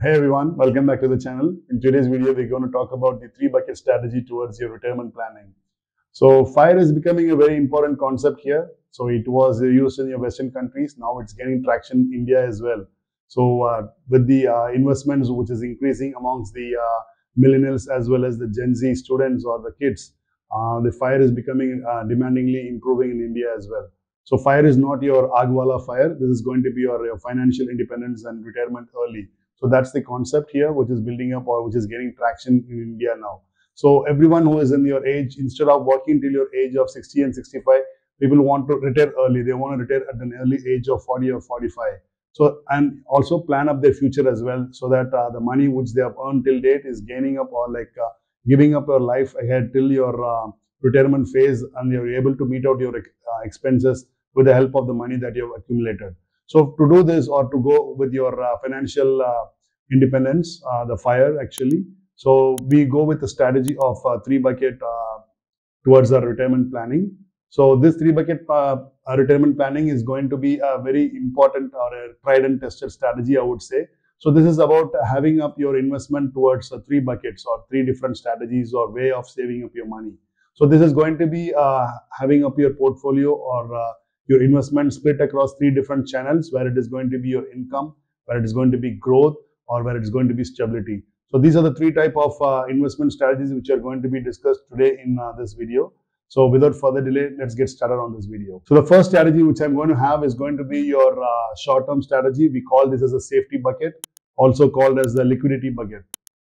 Hey everyone, welcome back to the channel. In today's video, we're going to talk about the three bucket strategy towards your retirement planning. So fire is becoming a very important concept here. So it was used in your Western countries. Now it's gaining traction in India as well. So uh, with the uh, investments which is increasing amongst the uh, millennials as well as the Gen Z students or the kids, uh, the fire is becoming uh, demandingly improving in India as well. So fire is not your agwala fire. This is going to be your, your financial independence and retirement early. So that's the concept here, which is building up or which is getting traction in India now. So everyone who is in your age, instead of working till your age of 60 and 65, people want to retire early. They want to retire at an early age of 40 or 45. So and also plan up their future as well, so that uh, the money which they have earned till date is gaining up or like uh, giving up your life ahead till your uh, retirement phase, and you're able to meet out your uh, expenses with the help of the money that you have accumulated. So to do this or to go with your uh, financial uh, independence, uh, the fire actually. So we go with the strategy of three bucket towards our retirement planning. So this three bucket retirement planning is going to be a very important or a tried and tested strategy, I would say. So this is about having up your investment towards uh, three buckets or three different strategies or way of saving up your money. So this is going to be uh, having up your portfolio or uh, your investment split across three different channels where it is going to be your income, where it is going to be growth, or where it is going to be stability. So these are the three type of uh, investment strategies which are going to be discussed today in uh, this video. So without further delay, let's get started on this video. So the first strategy which I'm going to have is going to be your uh, short-term strategy. We call this as a safety bucket, also called as the liquidity bucket.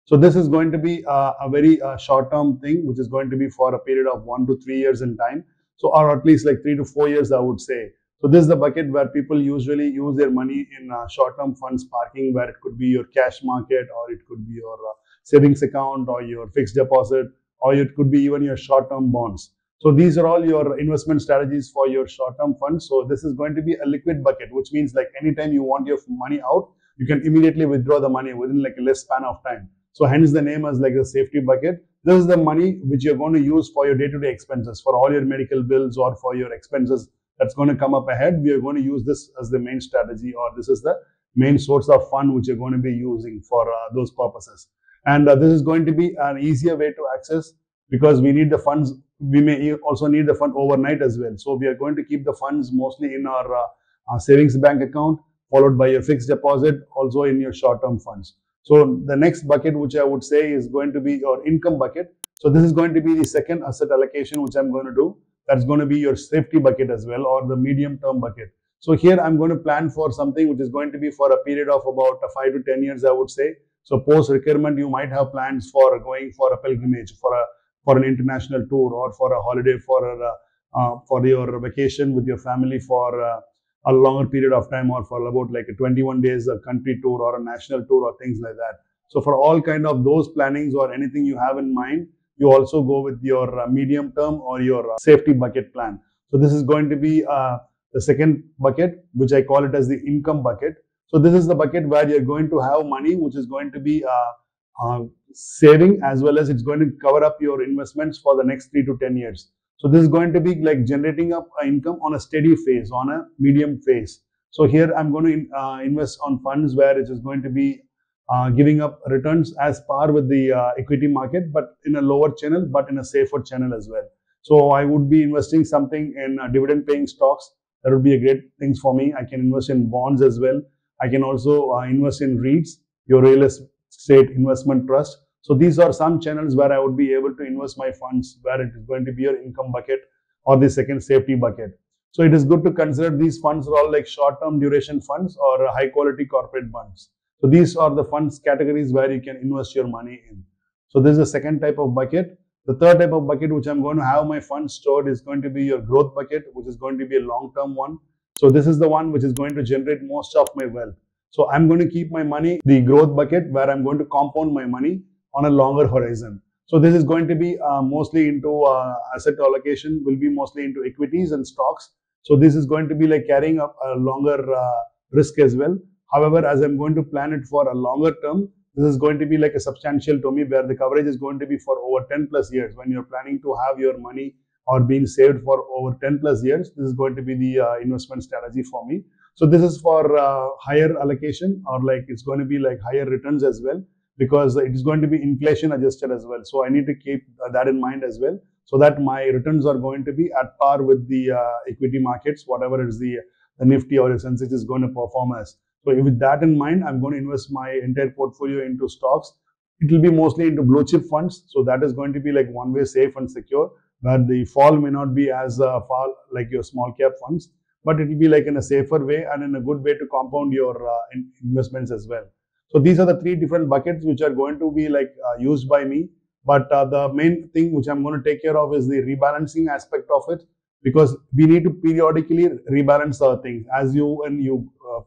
So this is going to be uh, a very uh, short-term thing, which is going to be for a period of one to three years in time. So, or at least like three to four years, I would say. So this is the bucket where people usually use their money in uh, short-term funds parking, where it could be your cash market, or it could be your uh, savings account, or your fixed deposit, or it could be even your short-term bonds. So these are all your investment strategies for your short-term funds. So this is going to be a liquid bucket, which means like anytime you want your money out, you can immediately withdraw the money within like a less span of time. So hence the name as like a safety bucket. This is the money which you're going to use for your day-to-day -day expenses, for all your medical bills or for your expenses that's going to come up ahead. We are going to use this as the main strategy or this is the main source of fund which you're going to be using for uh, those purposes. And uh, this is going to be an easier way to access because we need the funds. We may also need the fund overnight as well. So we are going to keep the funds mostly in our, uh, our savings bank account, followed by your fixed deposit, also in your short-term funds. So the next bucket, which I would say is going to be your income bucket. So this is going to be the second asset allocation, which I'm going to do. That's going to be your safety bucket as well, or the medium term bucket. So here I'm going to plan for something which is going to be for a period of about five to 10 years, I would say. So post retirement, you might have plans for going for a pilgrimage, for a for an international tour, or for a holiday, for a uh, for your vacation with your family for uh, a longer period of time or for about like a 21 days a country tour or a national tour or things like that. So for all kind of those plannings or anything you have in mind, you also go with your uh, medium term or your uh, safety bucket plan. So this is going to be uh, the second bucket, which I call it as the income bucket. So this is the bucket where you're going to have money, which is going to be uh, saving as well as it's going to cover up your investments for the next three to 10 years. So this is going to be like generating up income on a steady phase, on a medium phase. So here I'm going to uh, invest on funds where it is going to be uh, giving up returns as par with the uh, equity market, but in a lower channel, but in a safer channel as well. So I would be investing something in uh, dividend paying stocks. That would be a great thing for me. I can invest in bonds as well. I can also uh, invest in REITs, your real estate investment trust. So these are some channels where I would be able to invest my funds where it is going to be your income bucket or the second safety bucket. So it is good to consider these funds are all like short-term duration funds or high quality corporate bonds. So these are the funds categories where you can invest your money in. So this is the second type of bucket. The third type of bucket which I'm going to have my funds stored is going to be your growth bucket, which is going to be a long-term one. So this is the one which is going to generate most of my wealth. So I'm going to keep my money, the growth bucket where I'm going to compound my money on a longer horizon. So this is going to be uh, mostly into uh, asset allocation, will be mostly into equities and stocks. So this is going to be like carrying up a longer uh, risk as well. However, as I'm going to plan it for a longer term, this is going to be like a substantial to me where the coverage is going to be for over 10 plus years. When you're planning to have your money or being saved for over 10 plus years, this is going to be the uh, investment strategy for me. So this is for uh, higher allocation or like it's going to be like higher returns as well because it is going to be inflation adjusted as well. So I need to keep uh, that in mind as well so that my returns are going to be at par with the uh, equity markets, whatever is the, the Nifty or the Sensex is going to perform as. So with that in mind, I'm going to invest my entire portfolio into stocks. It will be mostly into blue chip funds. So that is going to be like one way safe and secure where the fall may not be as uh, fall like your small cap funds, but it will be like in a safer way and in a good way to compound your uh, in investments as well. So these are the three different buckets which are going to be like uh, used by me. But uh, the main thing which I'm going to take care of is the rebalancing aspect of it because we need to periodically rebalance our things as you and you uh,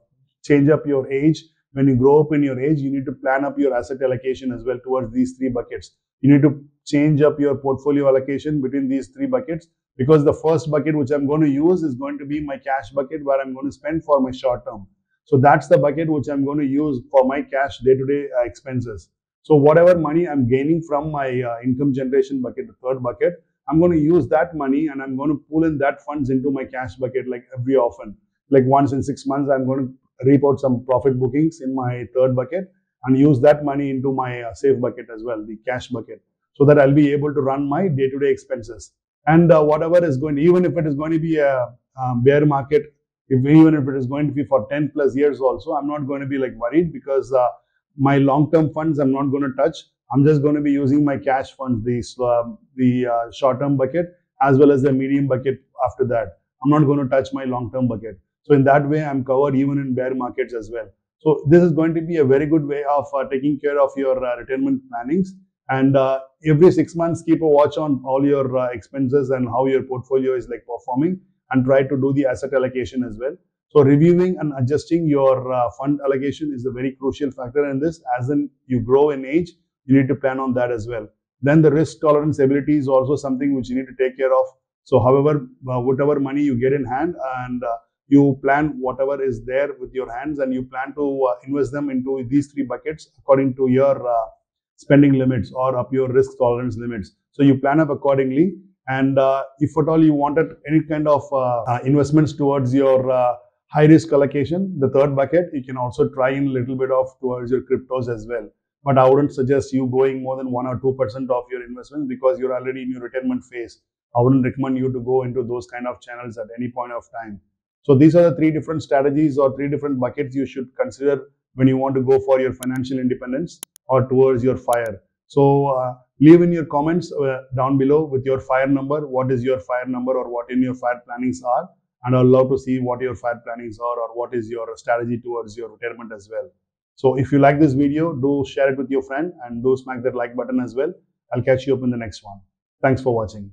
change up your age. When you grow up in your age, you need to plan up your asset allocation as well towards these three buckets. You need to change up your portfolio allocation between these three buckets because the first bucket which I'm going to use is going to be my cash bucket where I'm going to spend for my short term. So that's the bucket which I'm going to use for my cash day-to-day uh, expenses. So whatever money I'm gaining from my uh, income generation bucket, the third bucket, I'm going to use that money and I'm going to pull in that funds into my cash bucket like every often. Like once in six months, I'm going to reap out some profit bookings in my third bucket and use that money into my uh, safe bucket as well, the cash bucket, so that I'll be able to run my day-to-day expenses. And uh, whatever is going, even if it is going to be a um, bear market, if even if it is going to be for 10 plus years also, I'm not going to be like worried because uh, my long-term funds I'm not going to touch. I'm just going to be using my cash funds, the, uh, the uh, short-term bucket as well as the medium bucket after that. I'm not going to touch my long-term bucket. So in that way, I'm covered even in bear markets as well. So this is going to be a very good way of uh, taking care of your uh, retirement plannings. And uh, every six months, keep a watch on all your uh, expenses and how your portfolio is like performing, and try to do the asset allocation as well. So reviewing and adjusting your uh, fund allocation is a very crucial factor in this. As in you grow in age, you need to plan on that as well. Then the risk tolerance ability is also something which you need to take care of. So however, uh, whatever money you get in hand and you plan whatever is there with your hands and you plan to uh, invest them into these three buckets according to your uh, spending limits or up your risk tolerance limits. So you plan up accordingly. And uh, if at all you wanted any kind of uh, uh, investments towards your uh, high risk allocation, the third bucket, you can also try in a little bit of towards your cryptos as well. But I wouldn't suggest you going more than one or two percent of your investments because you're already in your retirement phase. I wouldn't recommend you to go into those kind of channels at any point of time. So these are the three different strategies or three different buckets you should consider when you want to go for your financial independence or towards your fire. So uh, leave in your comments uh, down below with your fire number. What is your fire number or what in your fire plannings are? And I'd love to see what your fire plannings are or what is your strategy towards your retirement as well. So if you like this video, do share it with your friend and do smack that like button as well. I'll catch you up in the next one. Thanks for watching.